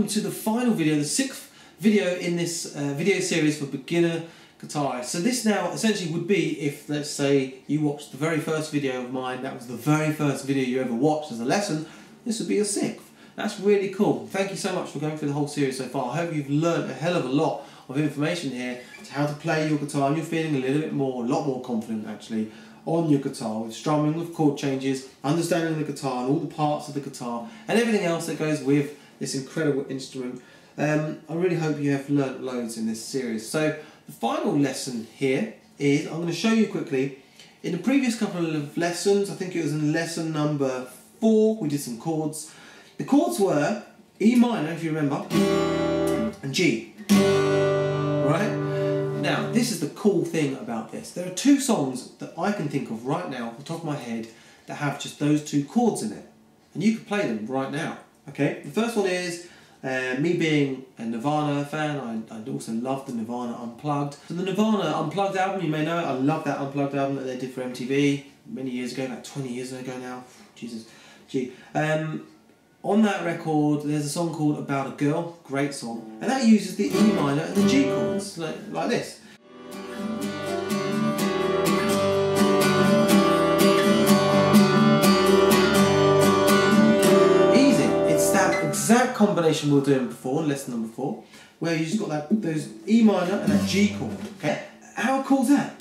welcome to the final video, the sixth video in this uh, video series for beginner guitarists. So this now essentially would be if, let's say, you watched the very first video of mine, that was the very first video you ever watched as a lesson, this would be your sixth. That's really cool. Thank you so much for going through the whole series so far. I hope you've learned a hell of a lot of information here to how to play your guitar and you're feeling a little bit more, a lot more confident actually, on your guitar with strumming, with chord changes, understanding the guitar and all the parts of the guitar and everything else that goes with this incredible instrument. Um, I really hope you have learnt loads in this series. So the final lesson here is, I'm going to show you quickly, in the previous couple of lessons, I think it was in lesson number four, we did some chords. The chords were E minor, if you remember, and G. Right? Now, this is the cool thing about this. There are two songs that I can think of right now, off the top of my head, that have just those two chords in it. And you can play them right now. Okay? The first one is uh, me being a Nirvana fan, I, I also love the Nirvana Unplugged. So the Nirvana Unplugged album, you may know, I love that Unplugged album that they did for MTV many years ago, like 20 years ago now. Jesus, gee. Um, on that record, there's a song called About a Girl, great song, and that uses the E minor and the G chords, like, like this. Combination we were doing before, lesson number four, where you just got that those E minor and that G chord. Okay, how cool is that?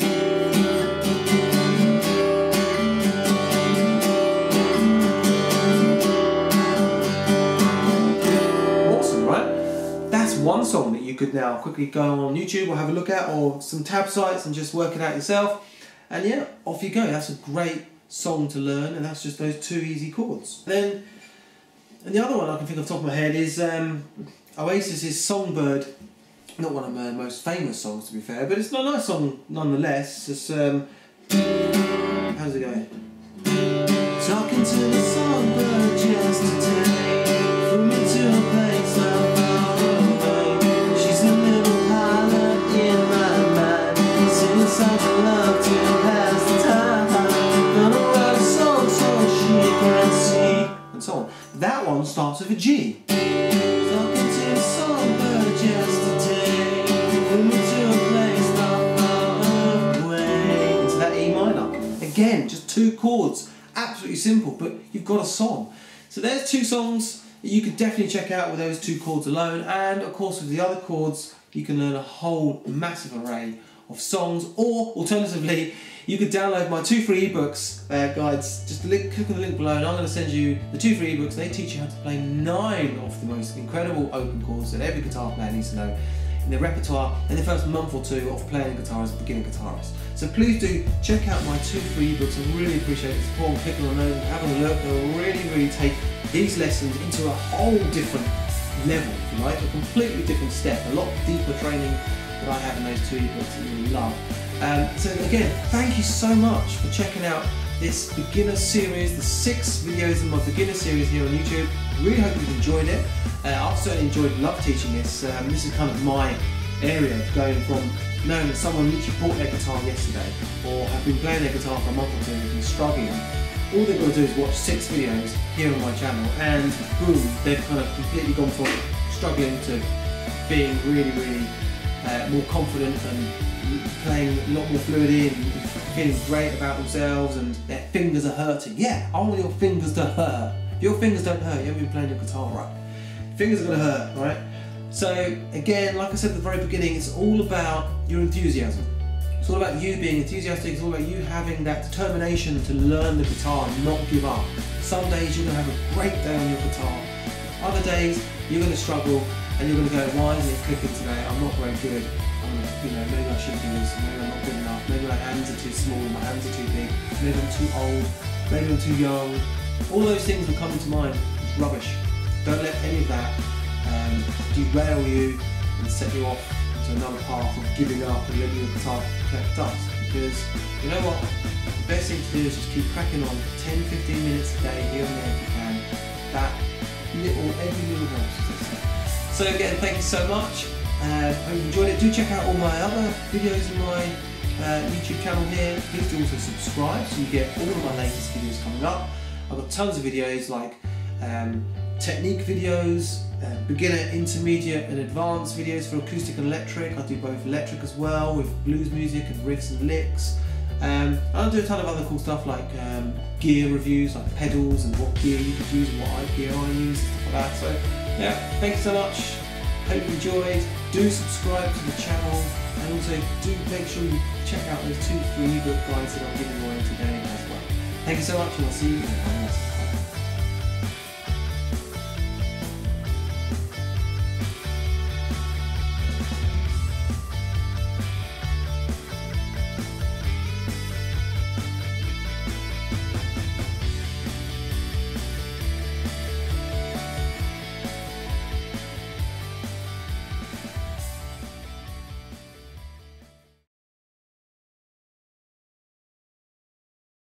Awesome, right? That's one song that you could now quickly go on YouTube or have a look at, or some tab sites and just work it out yourself. And yeah, off you go. That's a great song to learn, and that's just those two easy chords. Then, and the other one I can think of top of my head is um, Oasis's Songbird. Not one of my most famous songs, to be fair, but it's a nice song nonetheless. It's um, how's it going? Talking to the songbird just today, a place not far away. Into that E minor. Again, just two chords. Absolutely simple, but you've got a song. So there's two songs that you could definitely check out with those two chords alone, and of course with the other chords, you can learn a whole massive array of songs, or alternatively, you could download my two free ebooks uh, guides. Just link, click on the link below, and I'm going to send you the two free ebooks. They teach you how to play nine of the most incredible open chords that every guitar player needs to know in their repertoire in the first month or two of playing guitar as a beginner guitarist. So please do check out my two free ebooks. I really appreciate the support. Clicking on those having a look. They'll really, really take these lessons into a whole different level, like, a completely different step, a lot deeper training have in those two ebooks that you'll love. Um, so again, thank you so much for checking out this beginner series, the six videos in my beginner series here on YouTube. Really hope you've enjoyed it. Uh, I've certainly enjoyed, love teaching this. Um, this is kind of my area, going from knowing that someone literally bought their guitar yesterday, or have been playing their guitar for a month or two and struggling. All they've got to do is watch six videos here on my channel, and boom, they've kind of completely gone from struggling to being really, really uh, more confident and playing a lot more fluidly and feeling great about themselves and their fingers are hurting. Yeah, I want your fingers to hurt. If your fingers don't hurt, you haven't been playing your guitar right. Fingers are gonna hurt, right? So again, like I said at the very beginning, it's all about your enthusiasm. It's all about you being enthusiastic, it's all about you having that determination to learn the guitar and not give up. Some days you're gonna have a great day on your guitar. Other days you're gonna struggle and you're gonna go, why isn't it clicking today? I'm not very good. I'm, you know, maybe I should do this, maybe I'm not good enough, maybe my hands are too small, my hands are too big, maybe I'm too old, maybe I'm too young. All those things will come into mind. It's rubbish. Don't let any of that um, derail you and set you off to another path of giving up and letting your guitar collect dust. Because you know what? The best thing to do is just keep cracking on 10 15 minutes a day here and there if you can. That little, every little helps. So again, thank you so much. Uh, hope you enjoyed it. Do check out all my other videos in my uh, YouTube channel here. Please do also subscribe so you get all of my latest videos coming up. I've got tons of videos like um, technique videos, um, beginner, intermediate, and advanced videos for acoustic and electric. I do both electric as well with blues music and riffs and licks. Um, I do a ton of other cool stuff like um, gear reviews, like pedals and what gear you could use and what gear I use, and stuff like that. So, yeah, thank you so much. Hope you enjoyed. Do subscribe to the channel and also do make sure you check out those two free ebook guides that I'm giving away today as well. Thank you so much and I'll see you in the next